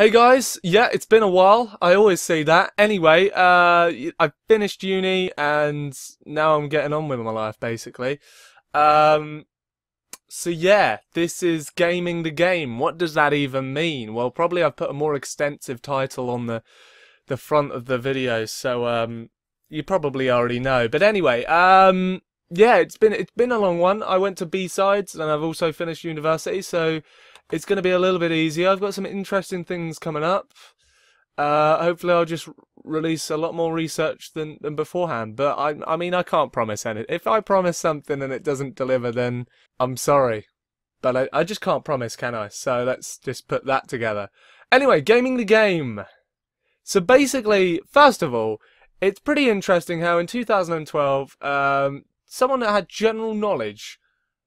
Hey guys, yeah, it's been a while. I always say that. Anyway, uh, I've finished uni and now I'm getting on with my life, basically. Um, so yeah, this is gaming the game. What does that even mean? Well, probably I've put a more extensive title on the the front of the video, so um, you probably already know. But anyway, um, yeah, it's been it's been a long one. I went to B sides and I've also finished university, so it's going to be a little bit easier. I've got some interesting things coming up. Uh, hopefully, I'll just release a lot more research than, than beforehand. But I, I mean, I can't promise anything. If I promise something and it doesn't deliver, then I'm sorry. But I, I just can't promise, can I? So let's just put that together. Anyway, gaming the game. So basically, first of all, it's pretty interesting how in 2012, um, someone that had general knowledge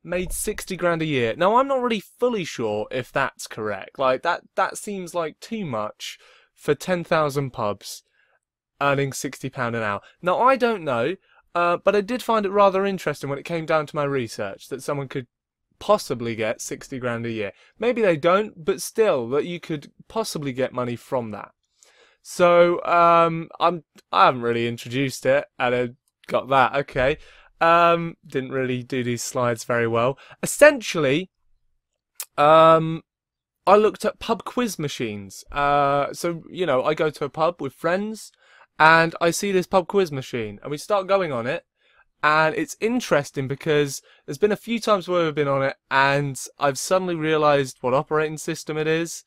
made 60 grand a year. Now, I'm not really fully sure if that's correct. Like, that, that seems like too much for 10,000 pubs earning £60 an hour. Now, I don't know, uh, but I did find it rather interesting when it came down to my research that someone could possibly get 60 grand a year. Maybe they don't, but still, that you could possibly get money from that. So, um, I'm, I haven't really introduced it, and I got that, okay. Um, didn't really do these slides very well. Essentially, um, I looked at pub quiz machines. Uh, so, you know, I go to a pub with friends and I see this pub quiz machine and we start going on it. And it's interesting because there's been a few times where we've been on it and I've suddenly realized what operating system it is.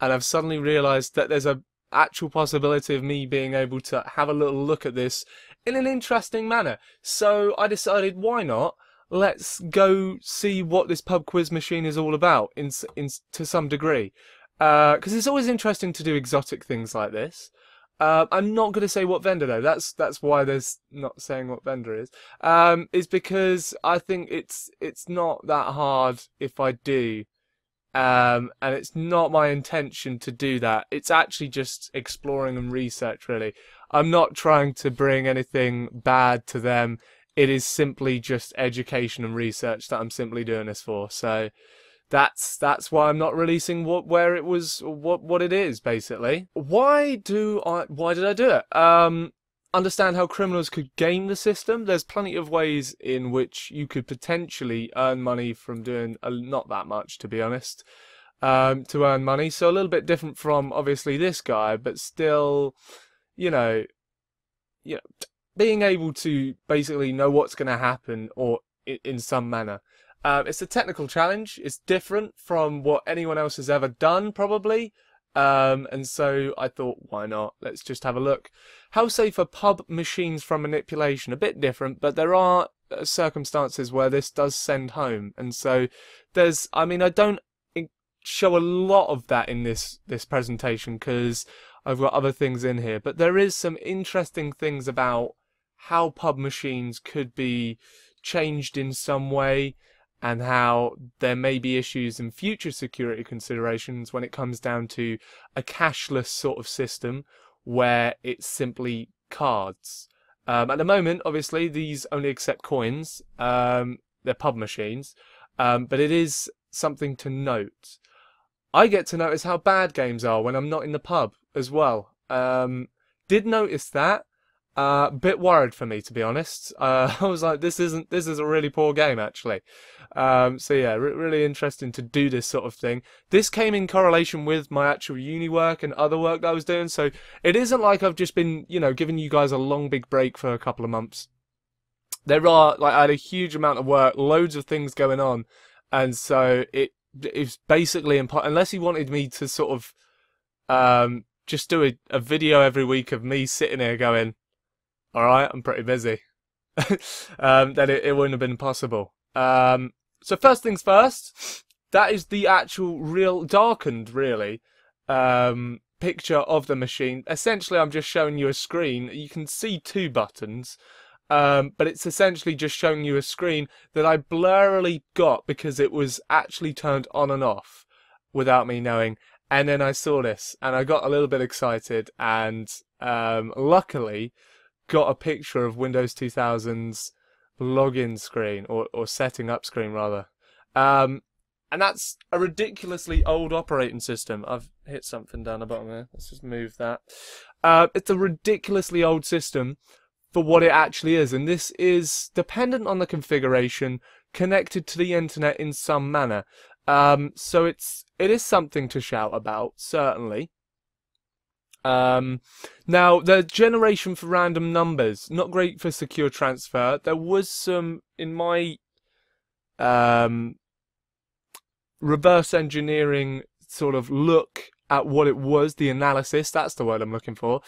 And I've suddenly realized that there's a actual possibility of me being able to have a little look at this in an interesting manner. So I decided, why not? Let's go see what this pub quiz machine is all about, in, in to some degree, because uh, it's always interesting to do exotic things like this. Uh, I'm not going to say what vendor though. That's that's why there's not saying what vendor is. Um, is because I think it's it's not that hard if I do, um, and it's not my intention to do that. It's actually just exploring and research really. I'm not trying to bring anything bad to them. It is simply just education and research that I'm simply doing this for. So that's that's why I'm not releasing what where it was what what it is basically. Why do I why did I do it? Um understand how criminals could game the system. There's plenty of ways in which you could potentially earn money from doing a, not that much to be honest. Um, to earn money. So a little bit different from obviously this guy, but still you know, you know, being able to basically know what's going to happen or in, in some manner. Um, it's a technical challenge. It's different from what anyone else has ever done, probably. Um, and so I thought, why not? Let's just have a look. How safe are pub machines from manipulation? A bit different, but there are uh, circumstances where this does send home. And so there's, I mean, I don't show a lot of that in this, this presentation because I've got other things in here, but there is some interesting things about how pub machines could be changed in some way and how there may be issues in future security considerations when it comes down to a cashless sort of system where it's simply cards. Um, at the moment, obviously, these only accept coins. Um, they're pub machines. Um, but it is something to note. I get to notice how bad games are when I'm not in the pub as well. Um, did notice that. Uh, bit worried for me, to be honest. Uh, I was like, this isn't, this is a really poor game, actually. Um, so yeah, re- really interesting to do this sort of thing. This came in correlation with my actual uni work and other work that I was doing. So it isn't like I've just been, you know, giving you guys a long, big break for a couple of months. There are, like, I had a huge amount of work, loads of things going on. And so it, it's basically impossible, unless he wanted me to sort of, um, just do a, a video every week of me sitting here going, all right, I'm pretty busy, um, then it, it, wouldn't have been possible. Um, so first things first, that is the actual real darkened, really, um, picture of the machine. Essentially, I'm just showing you a screen. You can see two buttons. Um, but it's essentially just showing you a screen that I blurrily got because it was actually turned on and off without me knowing. And then I saw this and I got a little bit excited and um, luckily got a picture of Windows 2000's login screen or, or setting up screen rather. Um, and that's a ridiculously old operating system. I've hit something down the bottom there. Let's just move that. Uh, it's a ridiculously old system for what it actually is, and this is dependent on the configuration, connected to the internet in some manner. Um, so it's it is something to shout about, certainly. Um, now, the generation for random numbers, not great for secure transfer. There was some, in my um, reverse engineering sort of look at what it was, the analysis, that's the word I'm looking for.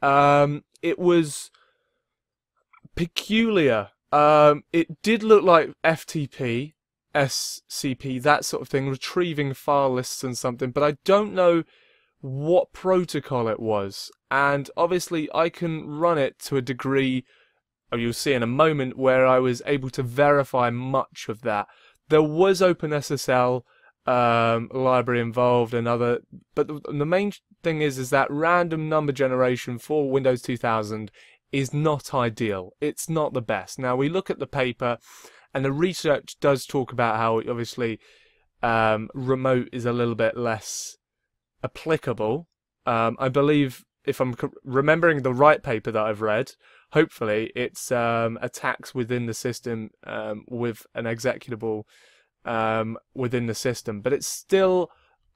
Um, it was peculiar. Um, it did look like FTP, SCP, that sort of thing, retrieving file lists and something, but I don't know what protocol it was. And obviously, I can run it to a degree, oh, you'll see in a moment, where I was able to verify much of that. There was OpenSSL um, library involved and other, but the, the main thing is is that random number generation for Windows 2000 is not ideal. It's not the best. Now we look at the paper, and the research does talk about how obviously um, remote is a little bit less applicable. Um, I believe, if I'm remembering the right paper that I've read, hopefully it's um, attacks within the system um, with an executable um, within the system, but it's still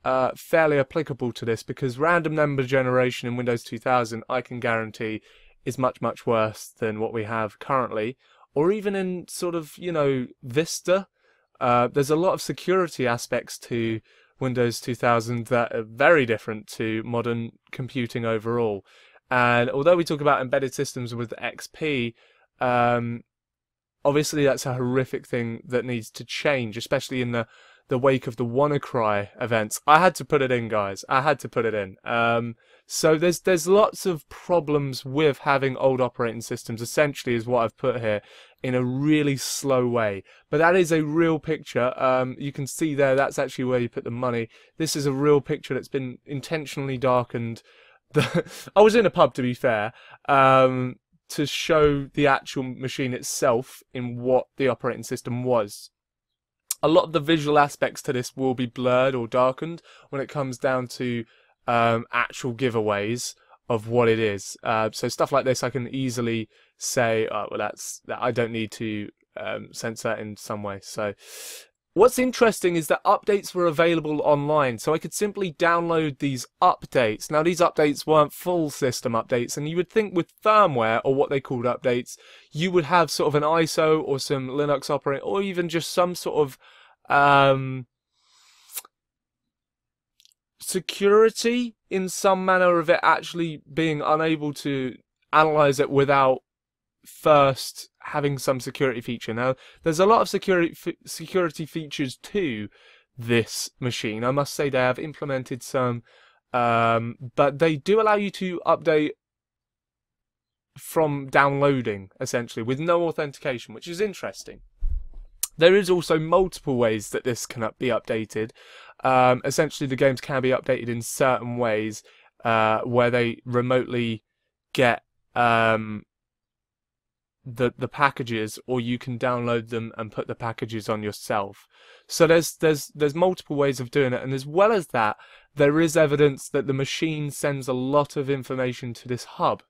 uh, fairly applicable to this because random number generation in Windows 2000, I can guarantee, is much much worse than what we have currently, or even in sort of you know Vista. Uh, there's a lot of security aspects to Windows 2000 that are very different to modern computing overall. And although we talk about embedded systems with XP, um, obviously that's a horrific thing that needs to change, especially in the the wake of the WannaCry events. I had to put it in, guys. I had to put it in. Um, so there's there's lots of problems with having old operating systems. Essentially, is what I've put here in a really slow way. But that is a real picture. Um, you can see there. That's actually where you put the money. This is a real picture that's been intentionally darkened. I was in a pub, to be fair. Um, to show the actual machine itself in what the operating system was a lot of the visual aspects to this will be blurred or darkened when it comes down to um, actual giveaways of what it is. Uh, so stuff like this, I can easily say, oh, well, that's that. I don't need to um, censor in some way. So What's interesting is that updates were available online, so I could simply download these updates. Now, these updates weren't full system updates, and you would think with firmware, or what they called updates, you would have sort of an ISO or some Linux operating, or even just some sort of um, security in some manner of it actually being unable to analyze it without first having some security feature. Now, there's a lot of security security features to this machine. I must say they have implemented some, um, but they do allow you to update from downloading essentially with no authentication, which is interesting. There is also multiple ways that this can be updated. Um, essentially, the games can be updated in certain ways uh, where they remotely get um, the the packages or you can download them and put the packages on yourself. So there's there's there's multiple ways of doing it. And as well as that there is evidence that the machine sends a lot of information to this hub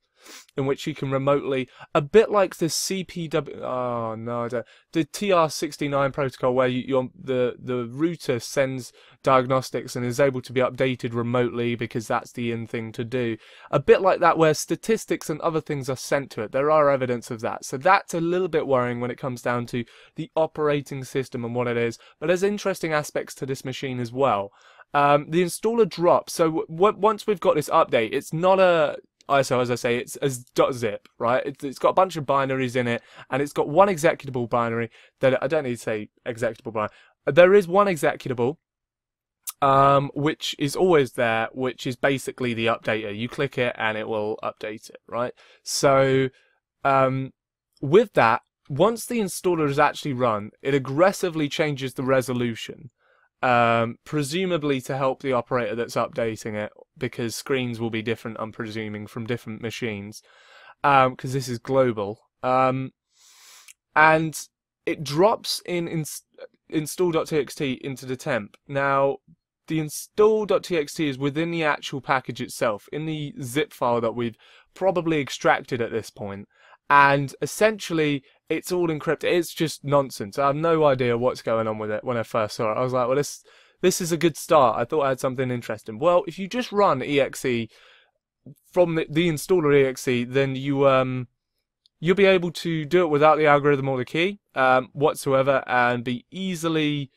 in which you can remotely, a bit like the CPW, oh no, I don't, the TR69 protocol where you, the, the router sends diagnostics and is able to be updated remotely because that's the in thing to do. A bit like that where statistics and other things are sent to it. There are evidence of that. So that's a little bit worrying when it comes down to the operating system and what it is. But there's interesting aspects to this machine as well. Um, the installer drops. So once we've got this update, it's not a ISO, as I say, it's as .zip, right? It's, it's got a bunch of binaries in it, and it's got one executable binary that I don't need to say executable binary. There is one executable, um, which is always there, which is basically the updater. You click it and it will update it, right? So, um, with that, once the installer is actually run, it aggressively changes the resolution um, presumably to help the operator that's updating it, because screens will be different, I'm presuming, from different machines, because um, this is global. Um, and it drops in, in install.txt into the temp. Now, the install.txt is within the actual package itself, in the zip file that we've probably extracted at this point, and essentially it's all encrypted. It's just nonsense. I have no idea what's going on with it when I first saw it. I was like, well, this this is a good start. I thought I had something interesting. Well, if you just run exe from the, the installer exe, then you um you'll be able to do it without the algorithm or the key um, whatsoever, and be easily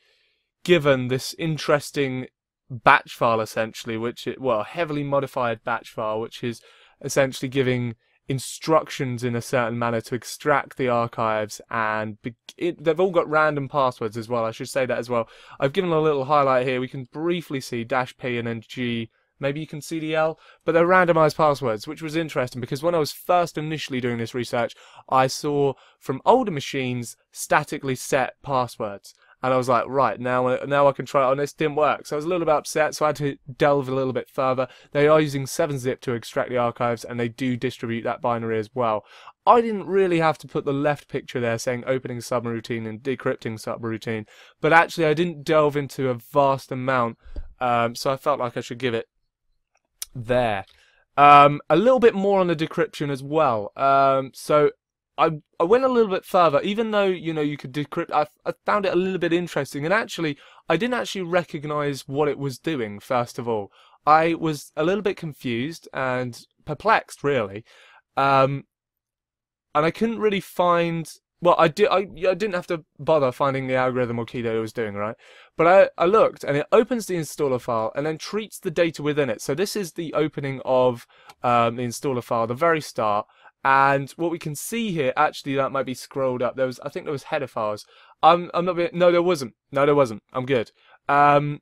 given this interesting batch file essentially, which it, well heavily modified batch file, which is essentially giving instructions in a certain manner to extract the archives and be- it, they've all got random passwords as well I should say that as well. I've given a little highlight here we can briefly see dash p and then g. Maybe you can see the L but they're randomized passwords which was interesting because when I was first initially doing this research I saw from older machines statically set passwords and I was like, right now, now I can try it on this. Didn't work, so I was a little bit upset. So I had to delve a little bit further. They are using 7-zip to extract the archives, and they do distribute that binary as well. I didn't really have to put the left picture there saying opening subroutine and decrypting subroutine, but actually I didn't delve into a vast amount, um, so I felt like I should give it there. Um, a little bit more on the decryption as well. Um, so I I went a little bit further, even though you know you could decrypt. I, I found it a little bit interesting, and actually, I didn't actually recognize what it was doing. First of all, I was a little bit confused and perplexed, really, um, and I couldn't really find. Well, I did. I, I didn't have to bother finding the algorithm or key that it was doing, right? But I, I looked, and it opens the installer file and then treats the data within it. So this is the opening of um, the installer file, the very start and what we can see here, actually, that might be scrolled up. There was, I think, there was header files. I'm, I'm not. No, there wasn't. No, there wasn't. I'm good. Um,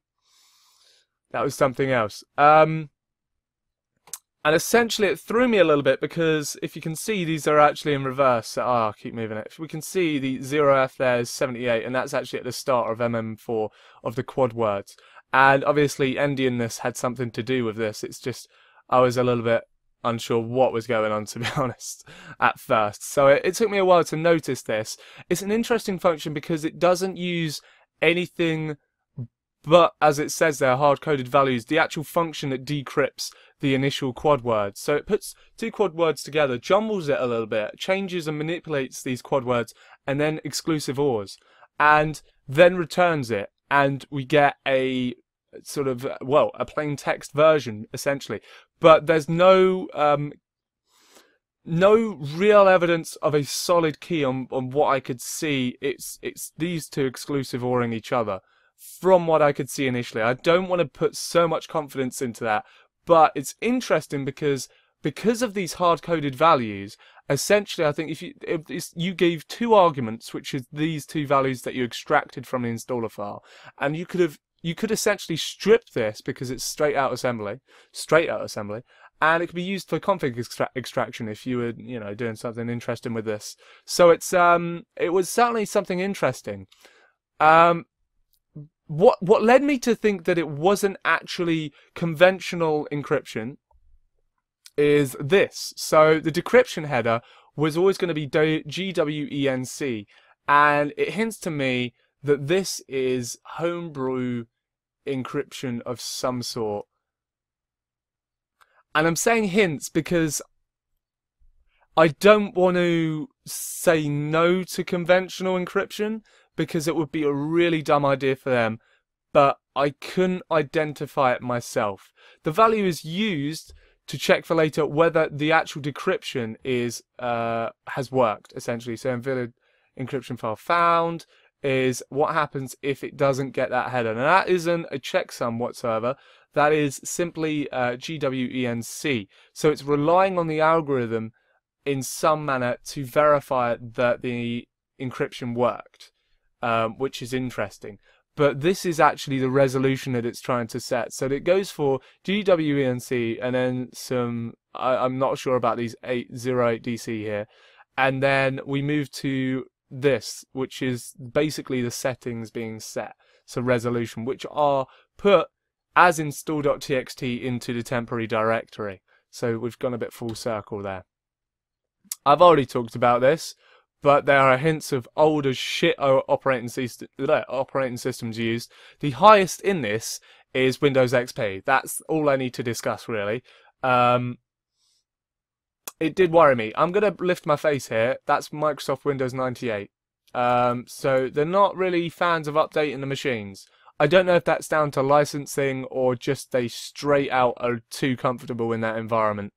that was something else. Um, and essentially, it threw me a little bit because if you can see, these are actually in reverse. Ah, oh, keep moving it. If we can see the 0f there is 78, and that's actually at the start of MM4 of the quad words. And obviously, endianness had something to do with this. It's just I was a little bit unsure what was going on, to be honest, at first. So it, it, took me a while to notice this. It's an interesting function because it doesn't use anything but, as it says there, hard-coded values, the actual function that decrypts the initial quad words. So it puts two quad words together, jumbles it a little bit, changes and manipulates these quad words, and then exclusive ORs, and then returns it. And we get a sort of well a plain text version essentially but there's no um, no real evidence of a solid key on, on what I could see. It's it's these two exclusive oring each other from what I could see initially. I don't want to put so much confidence into that, but it's interesting because because of these hard-coded values, essentially, I think if you if you gave two arguments, which is these two values that you extracted from the installer file, and you could have you could essentially strip this because it's straight out assembly, straight out assembly, and it could be used for config extra extraction if you were, you know, doing something interesting with this. So it's um, it was certainly something interesting. Um, what what led me to think that it wasn't actually conventional encryption is this. So the decryption header was always going to be GWENC, and it hints to me that this is homebrew encryption of some sort. And I'm saying hints because I don't want to say no to conventional encryption because it would be a really dumb idea for them, but I couldn't identify it myself. The value is used to check for later whether the actual decryption is uh, has worked essentially. So invalid encryption file found, is what happens if it doesn't get that header. Now that isn't a checksum whatsoever. That is simply uh, GWENC. So it's relying on the algorithm in some manner to verify that the encryption worked, um, which is interesting. But this is actually the resolution that it's trying to set. So it goes for GWENC and then some, I, am not sure about these 808 DC here. And then we move to this, which is basically the settings being set, so resolution, which are put as install.txt into the temporary directory. So we've gone a bit full circle there. I've already talked about this, but there are hints of older shit operating, system, operating systems used. The highest in this is Windows XP. That's all I need to discuss, really. Um, it did worry me. I'm going to lift my face here. That's Microsoft Windows 98. Um, so they're not really fans of updating the machines. I don't know if that's down to licensing or just they straight out are too comfortable in that environment.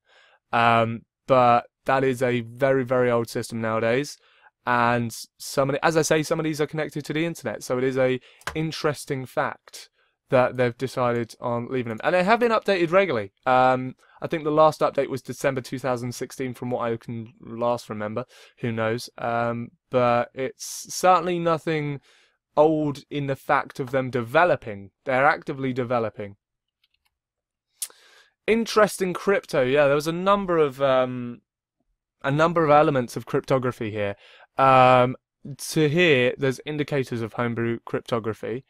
Um, but that is a very, very old system nowadays. And some, of, as I say, some of these are connected to the internet. So it is a interesting fact that they've decided on leaving them. And they have been updated regularly. Um, I think the last update was December 2016 from what I can last remember. Who knows? Um, but it's certainly nothing old in the fact of them developing. They're actively developing. Interesting crypto. Yeah, there was a number of um, a number of elements of cryptography here. Um, to here, there's indicators of homebrew cryptography.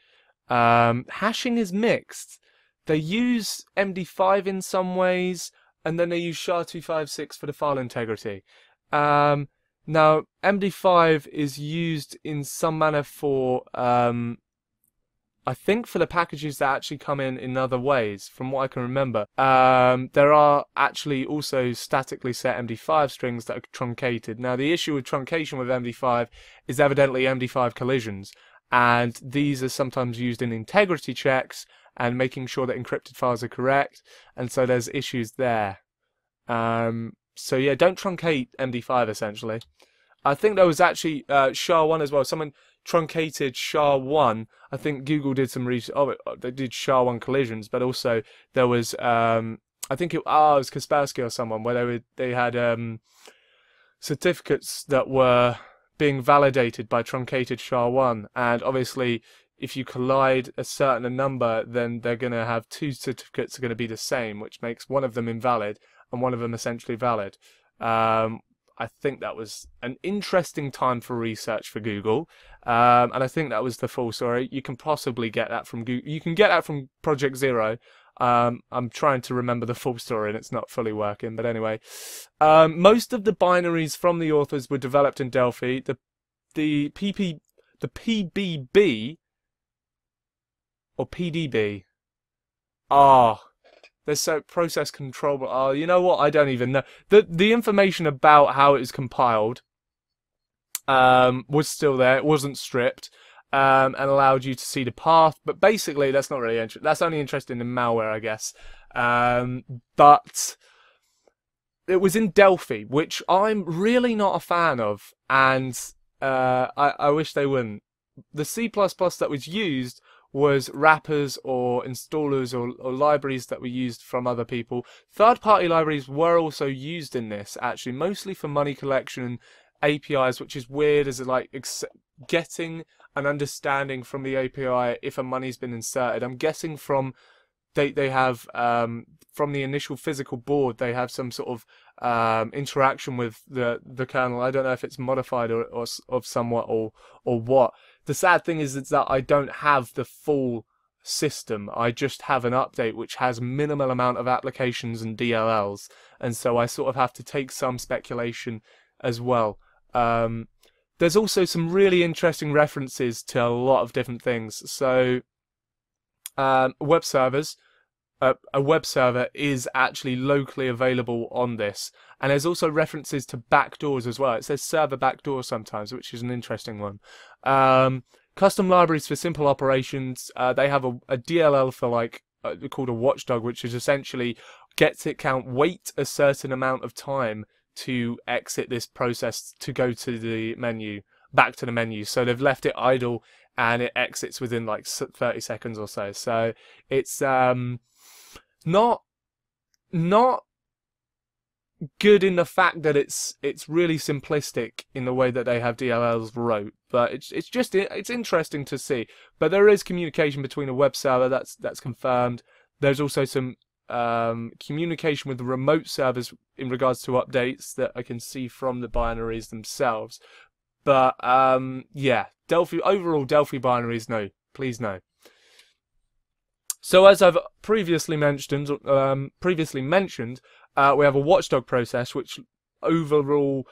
Um, hashing is mixed. They use MD5 in some ways, and then they use SHA-256 for the file integrity. Um, now, MD5 is used in some manner for, um, I think for the packages that actually come in in other ways, from what I can remember. Um, there are actually also statically set MD5 strings that are truncated. Now, the issue with truncation with MD5 is evidently MD5 collisions, and these are sometimes used in integrity checks and making sure that encrypted files are correct, and so there's issues there. Um, so yeah, don't truncate MD5 essentially. I think there was actually uh, SHA-1 as well. Someone truncated SHA-1. I think Google did some research. Oh, they did SHA-1 collisions, but also there was, um, I think it, oh, it was Kaspersky or someone where they were, they had um, certificates that were being validated by truncated SHA-1, and obviously if you collide a certain number, then they're going to have two certificates are going to be the same, which makes one of them invalid and one of them essentially valid. Um, I think that was an interesting time for research for Google, um, and I think that was the full story. You can possibly get that from Google. You can get that from Project Zero. Um, I'm trying to remember the full story, and it's not fully working. But anyway, um, most of the binaries from the authors were developed in Delphi. The the PP the PBB or PDB. Ah, there's so process control. Oh, you know what? I don't even know. The the information about how it was compiled um, was still there. It wasn't stripped. Um, and allowed you to see the path, but basically that's not really interesting. That's only interesting in malware, I guess. Um, but it was in Delphi, which I'm really not a fan of, and uh, I, I wish they wouldn't. The C++ that was used was wrappers or installers or, or, libraries that were used from other people. Third party libraries were also used in this, actually, mostly for money collection APIs, which is weird as like getting an understanding from the API if a money's been inserted. I'm guessing from they they have um, from the initial physical board they have some sort of um, interaction with the the kernel. I don't know if it's modified or, or of somewhat or or what the sad thing is, that I don't have the full system. I just have an update which has minimal amount of applications and DLLs, and so I sort of have to take some speculation as well. Um, there's also some really interesting references to a lot of different things. So, um, web servers a, a web server is actually locally available on this. And there's also references to backdoors as well. It says server backdoor sometimes, which is an interesting one. Um, custom libraries for simple operations. Uh, they have a, a, DLL for like uh, called a watchdog, which is essentially gets it count wait a certain amount of time to exit this process to go to the menu back to the menu. So they've left it idle and it exits within like 30 seconds or so. So it's um not not good in the fact that it's it's really simplistic in the way that they have DLLs wrote, but it's it's just it's interesting to see. But there is communication between a web server that's that's confirmed. There's also some um, communication with the remote servers in regards to updates that I can see from the binaries themselves. But um, yeah, Delphi overall Delphi binaries no, please no. So as I've previously mentioned, um, previously mentioned, uh, we have a watchdog process which overall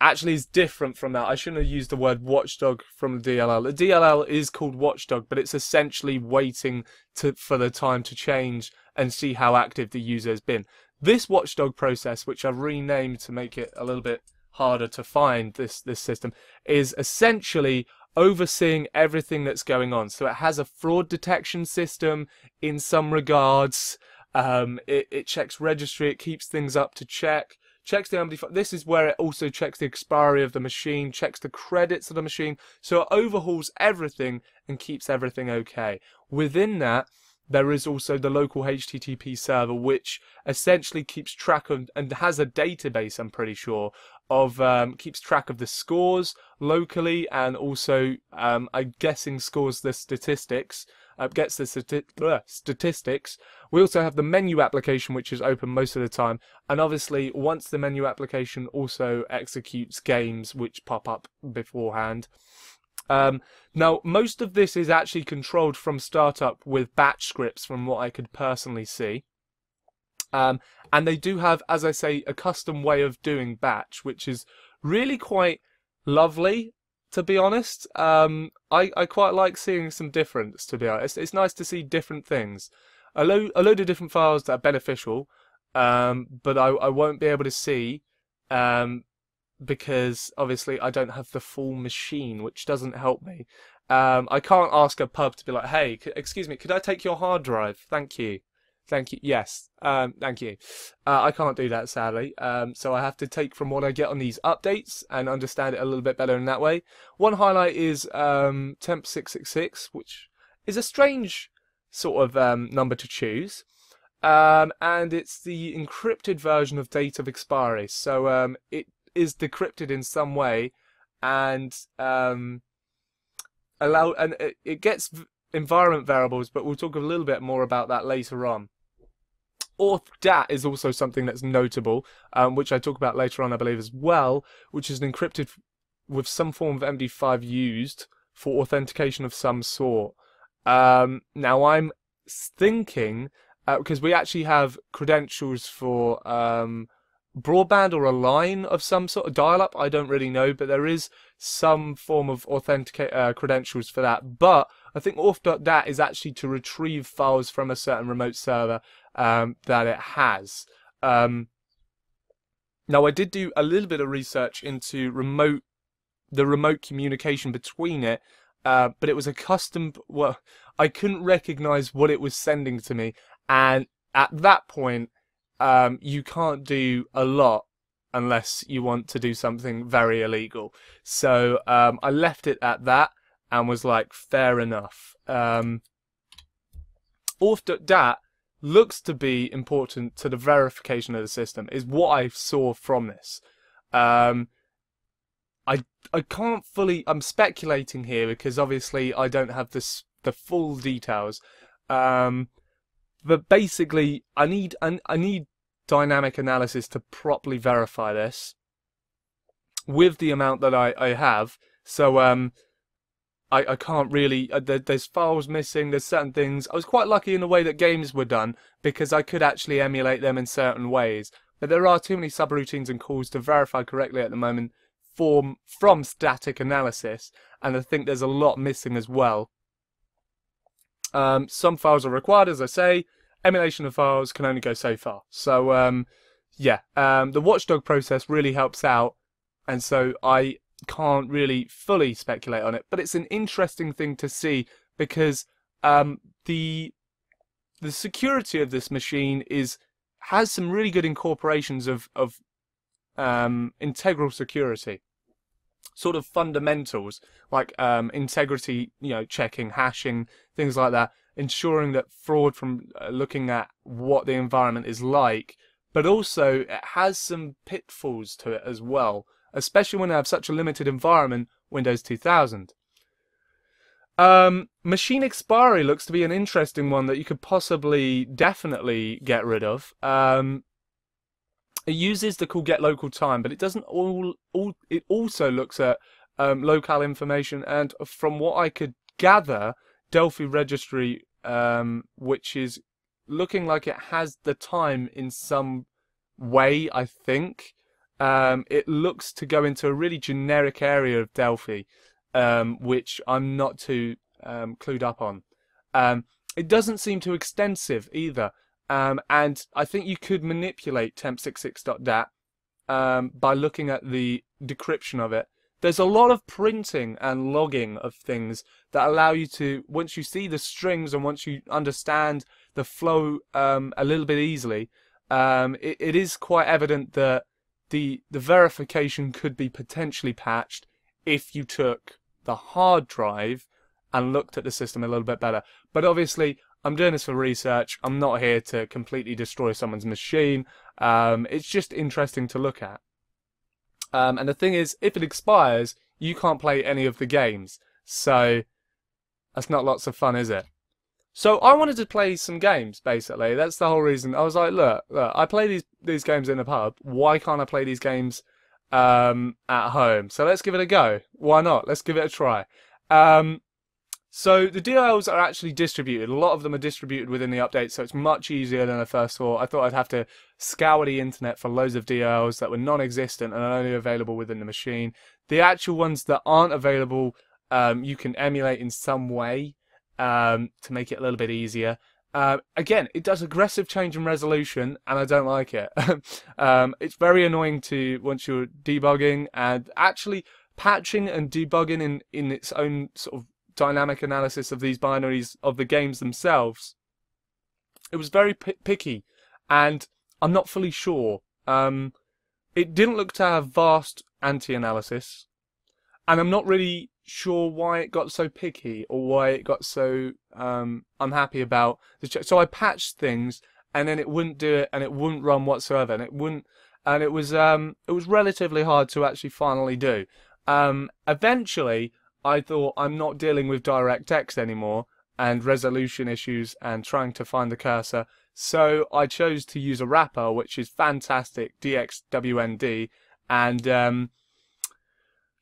actually is different from that. I shouldn't have used the word watchdog from the DLL. The DLL is called watchdog, but it's essentially waiting to for the time to change and see how active the user has been. This watchdog process, which I've renamed to make it a little bit harder to find this this system, is essentially overseeing everything that's going on. So it has a fraud detection system in some regards. Um, it, it checks registry, it keeps things up to check checks the MD5. This is where it also checks the expiry of the machine, checks the credits of the machine. So it overhauls everything and keeps everything okay. Within that, there is also the local HTTP server, which essentially keeps track of and has a database. I'm pretty sure of um, keeps track of the scores locally and also um, I'm guessing scores the statistics uh, gets the stati uh, statistics. We also have the menu application, which is open most of the time. And obviously, once the menu application also executes games which pop up beforehand. Um, now, most of this is actually controlled from startup with batch scripts, from what I could personally see. Um, and they do have, as I say, a custom way of doing batch, which is really quite lovely to be honest. Um, I, I quite like seeing some difference, to be honest. It's nice to see different things. A, lo- a load of different files that are beneficial, um, but I, I won't be able to see um, because obviously I don't have the full machine, which doesn't help me. Um, I can't ask a pub to be like, hey, excuse me, could I take your hard drive? Thank you. Thank you. Yes. Um, thank you. Uh, I can't do that sadly. Um, so I have to take from what I get on these updates and understand it a little bit better in that way. One highlight is um, Temp six six six, which is a strange sort of um, number to choose. Um, and it's the encrypted version of date of expiry. So um, it is decrypted in some way, and um, allow and it, it gets environment variables, but we'll talk a little bit more about that later on. Auth.dat is also something that's notable, um, which I talk about later on, I believe, as well, which is encrypted with some form of MD5 used for authentication of some sort. Um, now, I'm thinking, because uh, we actually have credentials for um, broadband or a line of some sort of dial-up, I don't really know, but there is some form of authenticate uh, credentials for that. But I think auth.dat is actually to retrieve files from a certain remote server um, that it has. Um, now, I did do a little bit of research into remote, the remote communication between it, uh, but it was a custom. Well, I couldn't recognize what it was sending to me, and at that point, um, you can't do a lot unless you want to do something very illegal. So um, I left it at that and was like, fair enough. Um, auth.dat looks to be important to the verification of the system is what I saw from this. Um, I I can't fully. I'm speculating here because obviously I don't have this the full details. Um, but basically, I need I, need dynamic analysis to properly verify this with the amount that I I have. So um, I, I can't really. Uh, there, there's files missing. There's certain things. I was quite lucky in the way that games were done because I could actually emulate them in certain ways. But there are too many subroutines and calls to verify correctly at the moment from from static analysis, and I think there's a lot missing as well. Um, some files are required, as I say. Emulation of files can only go so far. So um, yeah, um, the watchdog process really helps out, and so I can't really fully speculate on it, but it's an interesting thing to see because um, the the security of this machine is has some really good incorporations of of um, integral security, sort of fundamentals like um, integrity, you know, checking, hashing, things like that, ensuring that fraud from uh, looking at what the environment is like, but also it has some pitfalls to it as well especially when I have such a limited environment, Windows 2000. Um, machine expiry looks to be an interesting one that you could possibly definitely get rid of. Um, it uses the call get local time, but it doesn't all, all it also looks at um, locale information and from what I could gather, Delphi registry, um, which is looking like it has the time in some way, I think. um, it looks to go into a really generic area of Delphi, um, which I'm not too um, clued up on. Um, it doesn't seem too extensive either, um, and I think you could manipulate temp66.dat um, by looking at the decryption of it. There's a lot of printing and logging of things that allow you to, once you see the strings and once you understand the flow um, a little bit easily, um, it, it is quite evident that the the verification could be potentially patched if you took the hard drive and looked at the system a little bit better. But obviously, I'm doing this for research. I'm not here to completely destroy someone's machine. Um, it's just interesting to look at. Um, and the thing is, if it expires, you can't play any of the games. So that's not lots of fun, is it? So I wanted to play some games, basically. That's the whole reason. I was like, look, look, I play these these games in a pub. Why can't I play these games um, at home? So let's give it a go. Why not? Let's give it a try. Um, so the DLLs are actually distributed. A lot of them are distributed within the update, so it's much easier than I first thought. I thought I'd have to scour the internet for loads of DLLs that were non-existent and only available within the machine. The actual ones that aren't available, um, you can emulate in some way um, to make it a little bit easier. Uh, again, it does aggressive change in resolution, and I don't like it. um, it's very annoying to once you're debugging and actually patching and debugging in in its own sort of dynamic analysis of these binaries of the games themselves, it was very picky, and I'm not fully sure. Um, it didn't look to have vast anti-analysis, and I'm not really sure why it got so picky or why it got so um, unhappy about the check. So I patched things, and then it wouldn't do it, and it wouldn't run whatsoever, and it wouldn't, and it was um, it was relatively hard to actually finally do. Um, eventually, I thought I'm not dealing with direct DirectX anymore and resolution issues and trying to find the cursor. So I chose to use a wrapper, which is fantastic, DXWND, and um,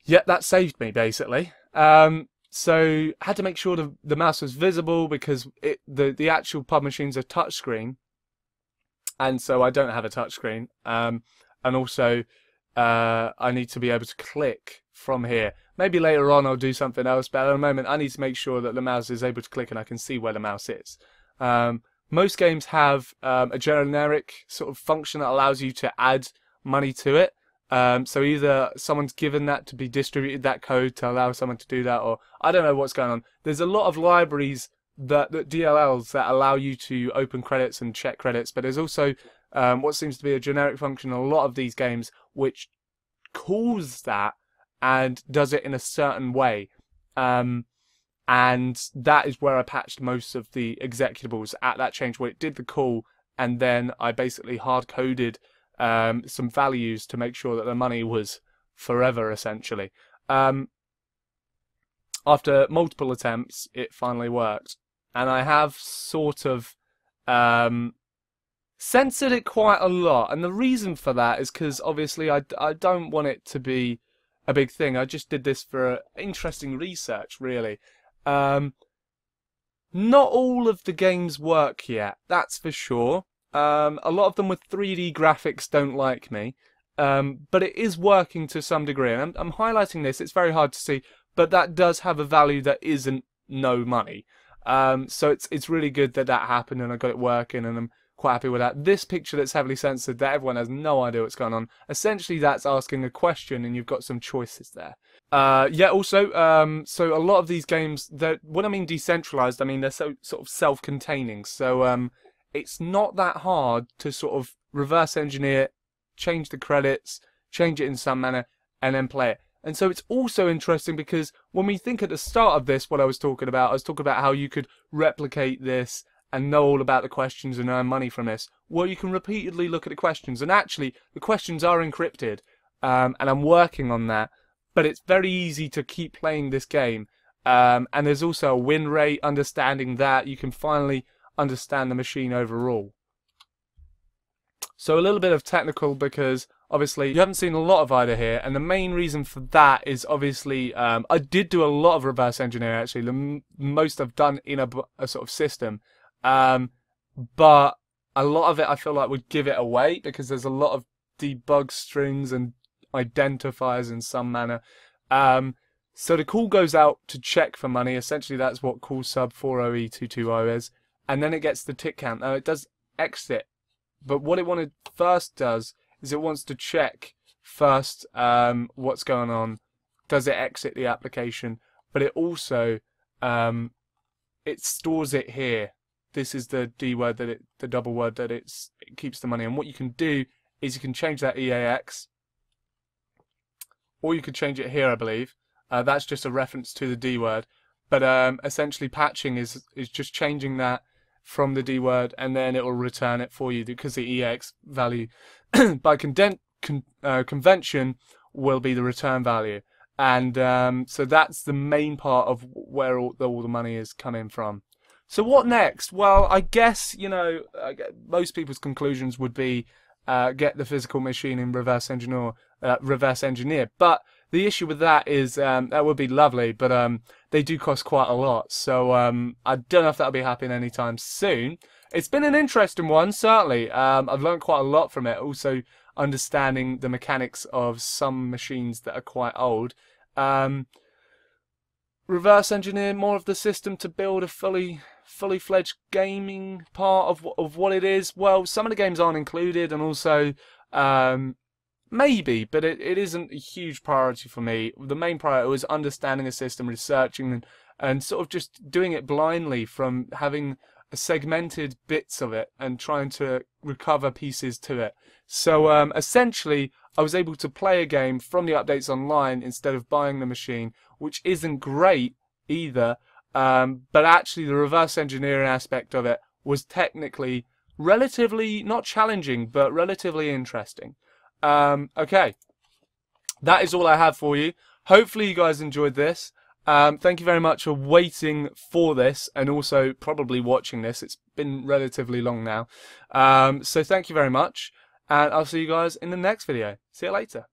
yeah, that saved me basically. Um, so I had to make sure the, the mouse was visible because it, the the actual pub machine's a touchscreen, and so I don't have a touchscreen. Um, and also, uh, I need to be able to click from here. Maybe later on I'll do something else, but at the moment I need to make sure that the mouse is able to click and I can see where the mouse is. Um, most games have um, a generic sort of function that allows you to add money to it. Um, so either someone's given that to be distributed that code to allow someone to do that, or I don't know what's going on. There's a lot of libraries that, that DLLs that allow you to open credits and check credits, but there's also um, what seems to be a generic function in a lot of these games which calls that and does it in a certain way. Um, and that is where I patched most of the executables at that change where it did the call and then I basically hard coded um, some values to make sure that the money was forever essentially. Um, after multiple attempts, it finally worked, and I have sort of um, censored it quite a lot. And the reason for that is because obviously I, I don't want it to be a big thing. I just did this for interesting research, really. Um, not all of the games work yet, that's for sure. Um, a lot of them with 3D graphics don't like me, um, but it is working to some degree. And I'm, I'm highlighting this, it's very hard to see, but that does have a value that isn't no money. Um, so it's it's really good that that happened and I got it working and I'm quite happy with that. This picture that's heavily censored that everyone has no idea what's going on, essentially that's asking a question and you've got some choices there. Uh, yeah, also, um, so a lot of these games, that when I mean decentralized, I mean they're so sort of self-containing. So um, it's not that hard to sort of reverse engineer, change the credits, change it in some manner, and then play it. And so it's also interesting because when we think at the start of this, what I was talking about, I was talking about how you could replicate this and know all about the questions and earn money from this. Well, you can repeatedly look at the questions, and actually, the questions are encrypted, um, and I'm working on that. But it's very easy to keep playing this game, um, and there's also a win rate. Understanding that, you can finally understand the machine overall. So a little bit of technical because obviously you haven't seen a lot of IDA here, and the main reason for that is obviously um, I did do a lot of reverse engineering actually. The most I've done in a, a sort of system um, but a lot of it I feel like would give it away because there's a lot of debug strings and identifiers in some manner. Um, so the call goes out to check for money. Essentially, that's what call sub 40E220 is. And then it gets the tick count. Now, it does exit. But what it wanted first does is it wants to check first um, what's going on. Does it exit the application? But it also um, it stores it here. This is the D word that it, the double word that it's, it keeps the money. And what you can do is you can change that EAX, or you could change it here, I believe. Uh, that's just a reference to the D word. But um, essentially, patching is is just changing that from the D word, and then it will return it for you because the EAX value, by con, uh, convention, will be the return value. And um, so that's the main part of where all the, all the money is coming from. So what next? Well, I guess you know most people's conclusions would be uh, get the physical machine in reverse engineer, uh, reverse engineer. But the issue with that is um, that would be lovely, but um, they do cost quite a lot. So um, I don't know if that'll be happening anytime soon. It's been an interesting one, certainly. Um, I've learned quite a lot from it. Also, understanding the mechanics of some machines that are quite old. Um, reverse engineer more of the system to build a fully fully fledged gaming part of of what it is. Well, some of the games aren't included, and also um, maybe, but it, it isn't a huge priority for me. The main priority was understanding the system, researching, and, and sort of just doing it blindly from having segmented bits of it and trying to recover pieces to it. So um, essentially, I was able to play a game from the updates online instead of buying the machine, which isn't great either. Um, but actually, the reverse engineering aspect of it was technically relatively not challenging, but relatively interesting. Um, okay, that is all I have for you. Hopefully, you guys enjoyed this. Um, thank you very much for waiting for this and also probably watching this. It's been relatively long now. Um, so thank you very much. And I'll see you guys in the next video. See you later.